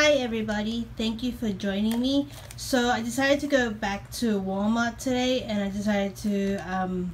Hi everybody, thank you for joining me. So I decided to go back to Walmart today and I decided to um,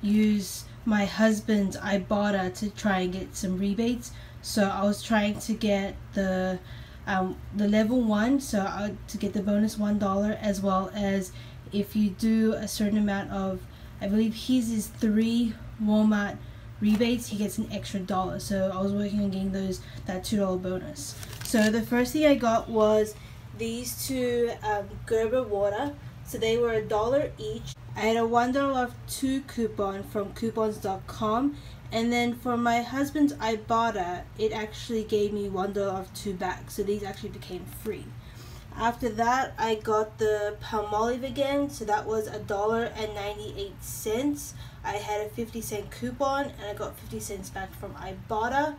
use my husband's Ibotta to try and get some rebates. So I was trying to get the um, the level one, so I, to get the bonus one dollar as well as if you do a certain amount of, I believe his is three Walmart rebates, he gets an extra dollar. So I was working on getting those that two dollar bonus. So the first thing I got was these two um, Gerber water. So they were a dollar each. I had a one dollar off two coupon from coupons.com and then for my husband's Ibotta, it actually gave me one dollar off two back. So these actually became free. After that, I got the Palmolive again. So that was a dollar and 98 cents. I had a 50 cent coupon and I got 50 cents back from Ibotta.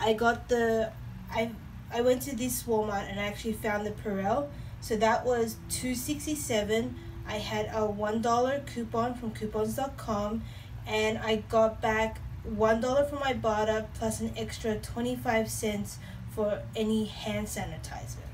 I got the I I went to this Walmart and I actually found the Purell. So that was 267. I had a $1 coupon from coupons.com and I got back $1 from Ibotta plus an extra 25 cents for any hand sanitizer.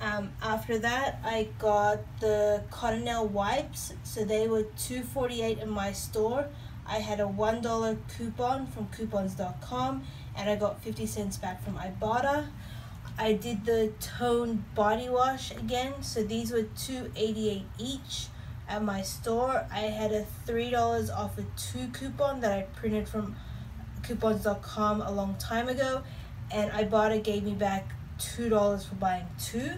Um, after that, I got the Cottonelle wipes. So they were 248 in my store. I had a $1 coupon from coupons.com and I got 50 cents back from Ibotta. I did the tone body wash again. So these were 288 each at my store. I had a $3 off a two coupon that I printed from coupons.com a long time ago and Ibotta gave me back $2 for buying two.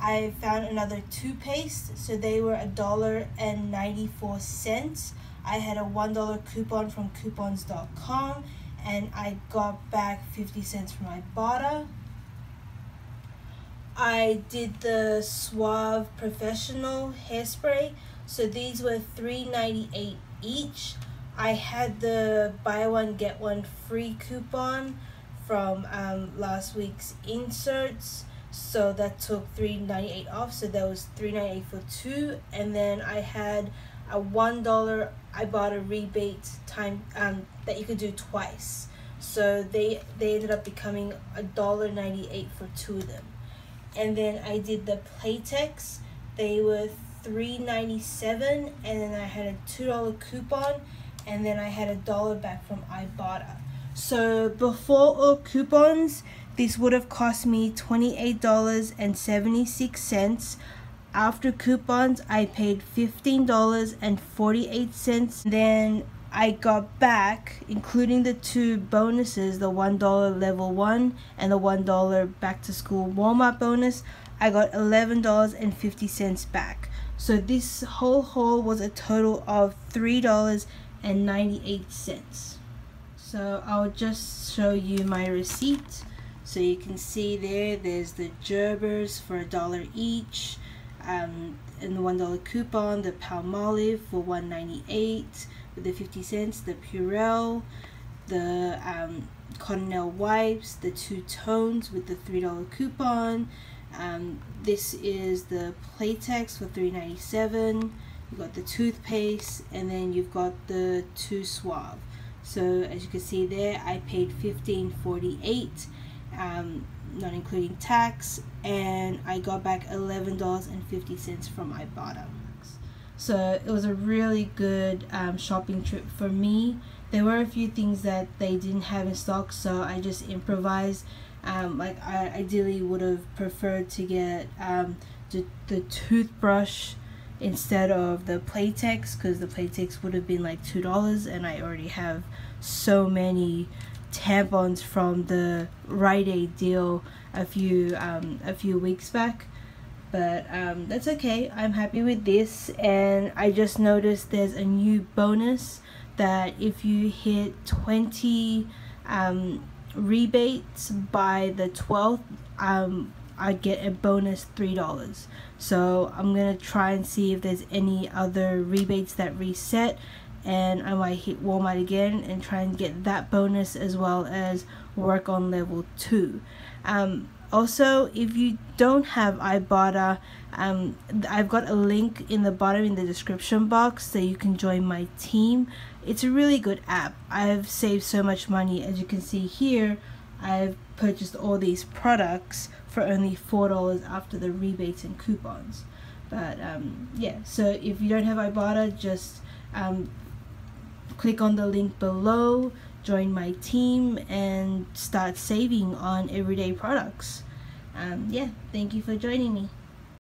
I found another toothpaste, so they were a dollar and 94 cents. I had a $1 coupon from coupons.com and I got back 50 cents from Ibotta. I did the Suave Professional hairspray. So these were $3.98 each. I had the buy one get one free coupon from um, last week's inserts so that took 3.98 off so that was 3.98 for two and then I had a one dollar Ibotta rebate time um, that you could do twice. So they they ended up becoming a dollar 98 for two of them. And then I did the Playtex. They were 3.97 and then I had a two dollar coupon and then I had a dollar back from Ibotta. So before all coupons this would have cost me $28.76. After coupons, I paid $15.48. Then I got back, including the two bonuses, the $1 level 1 and the $1 back to school Walmart bonus, I got $11.50 back. So this whole haul was a total of $3.98. So I'll just show you my receipt. So you can see there, there's the Gerbers for a dollar each, um, and the one dollar coupon, the Palmolive for one ninety eight with the 50 cents, the Purell, the um, wipes, the two tones with the three dollar coupon. Um, this is the Playtex for 3.97. You've got the toothpaste, and then you've got the two Suave. So as you can see there, I paid 15.48 um, not including tax, and I got back $11.50 from my Ibotta. So it was a really good um, shopping trip for me. There were a few things that they didn't have in stock, so I just improvised. Um, like I ideally would have preferred to get um, the, the toothbrush instead of the Playtex because the Playtex would have been like two dollars and I already have so many tampons from the Rite Aid deal a few um, a few weeks back. But um, that's okay. I'm happy with this. And I just noticed there's a new bonus that if you hit 20 um, rebates by the 12th um, I get a bonus $3 so I'm gonna try and see if there's any other rebates that reset and I might hit Walmart again and try and get that bonus as well as work on level 2. Um, also, if you don't have Ibotta, um, I've got a link in the bottom in the description box so you can join my team. It's a really good app. I've saved so much money as you can see here. I've purchased all these products for only four dollars after the rebates and coupons but um, yeah so if you don't have Ibotta just um, click on the link below join my team and start saving on everyday products. Um, yeah thank you for joining me